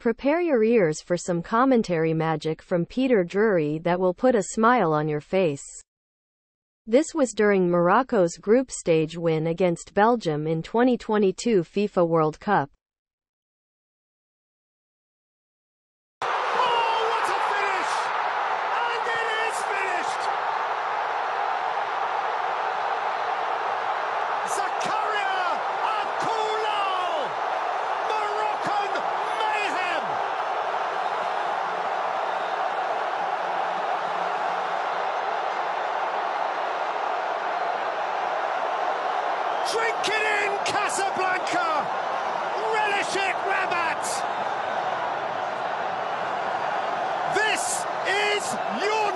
Prepare your ears for some commentary magic from Peter Drury that will put a smile on your face. This was during Morocco's group stage win against Belgium in 2022 FIFA World Cup. Drink it in, Casablanca! Relish it, Rabat! This is your